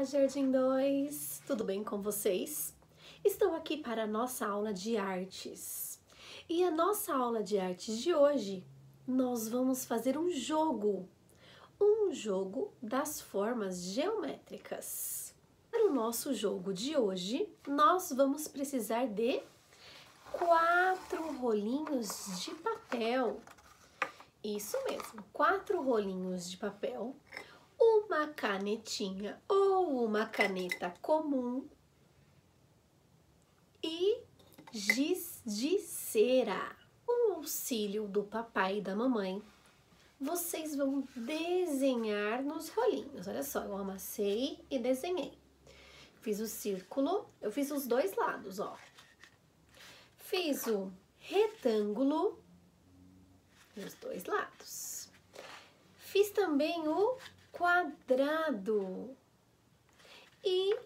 Olá, Jardim 2! Tudo bem com vocês? Estou aqui para a nossa aula de artes. E a nossa aula de artes de hoje, nós vamos fazer um jogo. Um jogo das formas geométricas. Para o nosso jogo de hoje, nós vamos precisar de quatro rolinhos de papel. Isso mesmo, quatro rolinhos de papel uma canetinha ou uma caneta comum e giz de cera. Com o auxílio do papai e da mamãe, vocês vão desenhar nos rolinhos. Olha só, eu amassei e desenhei. Fiz o círculo, eu fiz os dois lados, ó. Fiz o retângulo nos dois lados. Fiz também o quadrado. E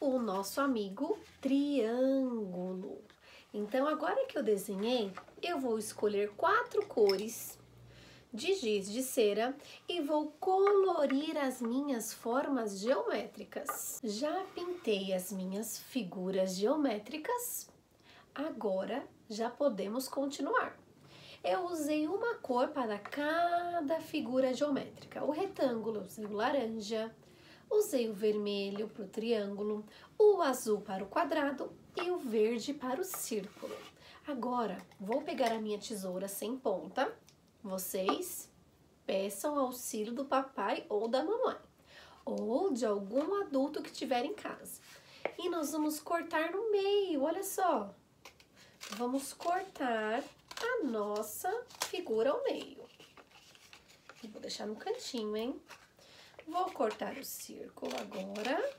o nosso amigo triângulo. Então, agora que eu desenhei, eu vou escolher quatro cores de giz de cera e vou colorir as minhas formas geométricas. Já pintei as minhas figuras geométricas, agora já podemos continuar eu usei uma cor para cada figura geométrica. O retângulo, usei o laranja, usei o vermelho para o triângulo, o azul para o quadrado e o verde para o círculo. Agora, vou pegar a minha tesoura sem ponta. Vocês peçam auxílio do papai ou da mamãe, ou de algum adulto que tiver em casa. E nós vamos cortar no meio, olha só. Vamos cortar a nossa figura ao meio. Vou deixar no cantinho, hein? Vou cortar o círculo agora.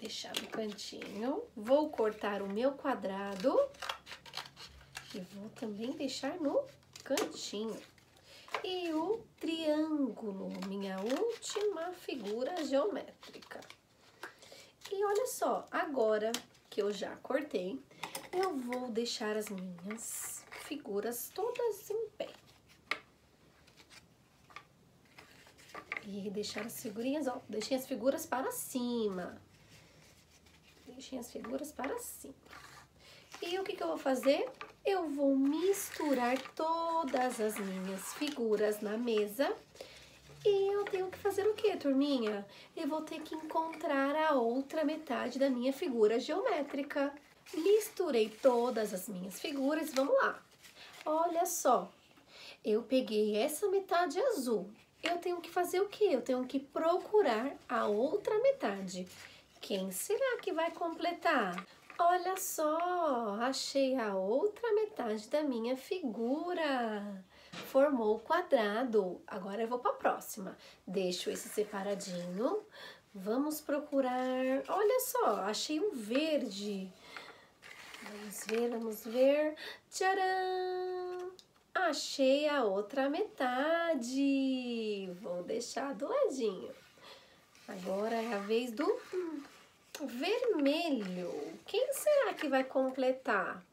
Deixar no cantinho. Vou cortar o meu quadrado. E vou também deixar no cantinho. E o triângulo, minha última figura geométrica. E olha só, agora que eu já cortei, eu vou deixar as minhas figuras todas em pé. E deixar as figurinhas, ó, deixem as figuras para cima. Deixem as figuras para cima. E o que, que eu vou fazer? Eu vou misturar todas as minhas figuras na mesa. E eu tenho que fazer o que, turminha? Eu vou ter que encontrar a outra metade da minha figura geométrica. Misturei todas as minhas figuras, vamos lá. Olha só, eu peguei essa metade azul. Eu tenho que fazer o quê? Eu tenho que procurar a outra metade. Quem será que vai completar? Olha só, achei a outra metade da minha figura. Formou o quadrado. Agora eu vou para a próxima. Deixo esse separadinho. Vamos procurar... Olha só, achei um verde. Vamos ver, vamos ver. Tcharam! Achei a outra metade. Vou deixar do ladinho. Agora é a vez do vermelho. Quem será que vai completar?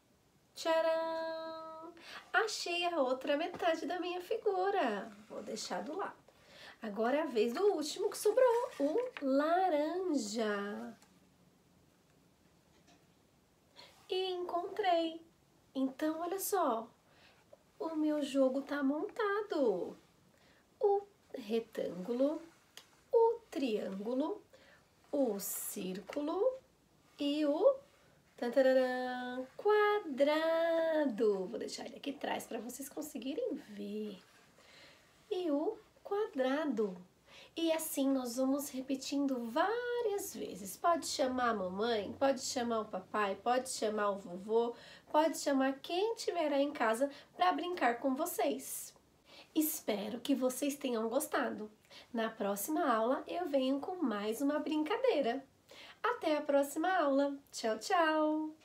Tcharam! Achei a outra metade da minha figura. Vou deixar do lado. Agora é a vez do último que sobrou, o laranja e encontrei. Então, olha só, o meu jogo tá montado. O retângulo, o triângulo, o círculo e o quadrado. Vou deixar ele aqui atrás para vocês conseguirem ver. E o quadrado. E assim nós vamos repetindo várias vezes. Pode chamar a mamãe, pode chamar o papai, pode chamar o vovô, pode chamar quem tiver aí em casa para brincar com vocês. Espero que vocês tenham gostado. Na próxima aula eu venho com mais uma brincadeira. Até a próxima aula. Tchau, tchau!